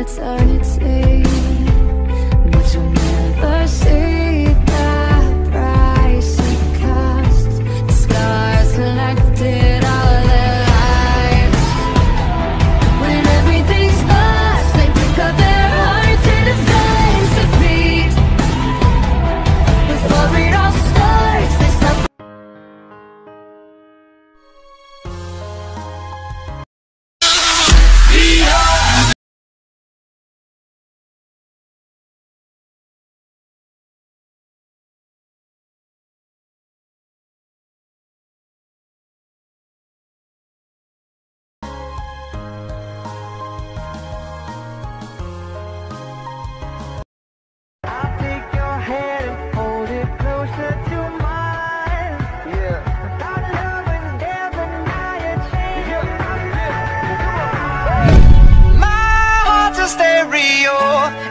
down in Stereo.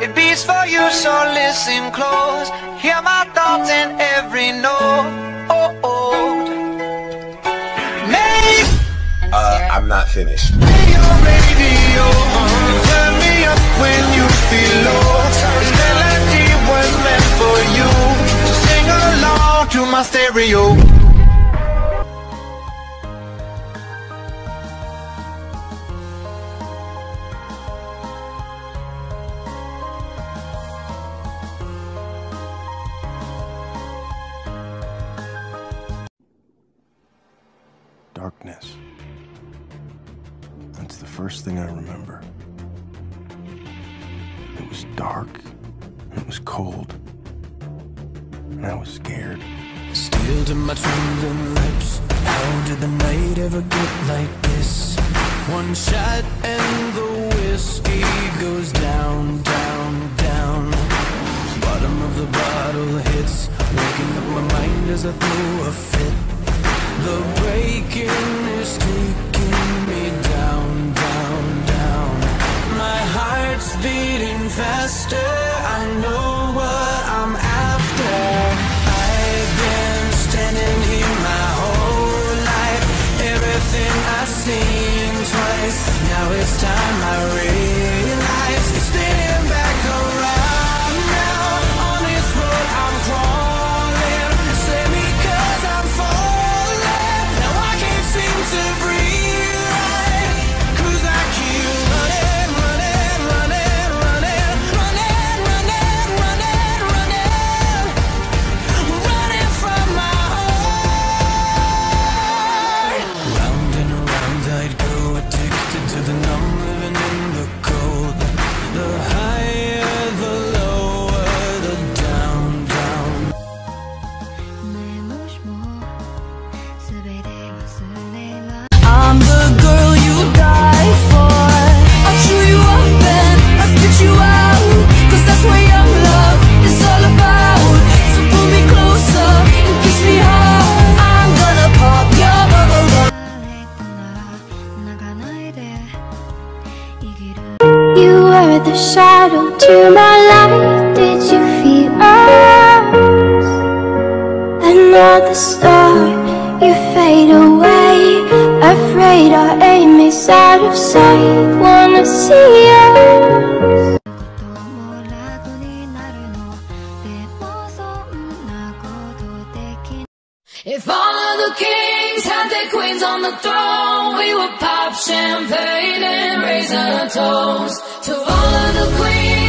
It beats for you, so listen close. Hear my thoughts in every note. Oh, oh. Make Uh, I'm not finished. your radio. Turn me up when you feel low. This melody was meant for you. So sing along to my stereo. Darkness. That's the first thing I remember. It was dark, and it was cold, and I was scared. Still to my trembling lips. How did the night ever get like this? One shot and the whiskey goes down, down, down. Bottom of the bottle hits, waking up my mind as I throw a fit. The breaking is taking me down, down, down. My heart's beating faster. I know what shadow to my light. Did you feel us? Another star, you fade away, afraid our aim is out of sight Wanna see us If all of the kings had their queens on the throne, we would pop champagne and raise a toast to the queen.